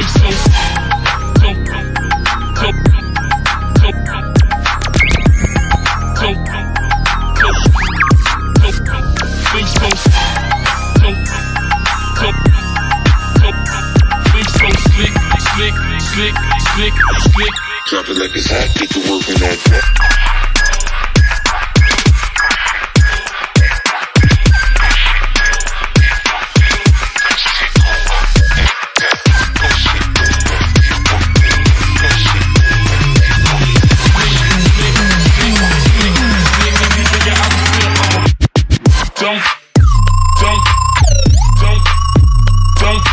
fixes. Slick, slick, slick, slick, slick. Drop it like it's hot, get to work on that.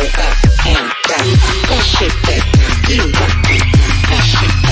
it up and down. That shit that you want. That shit.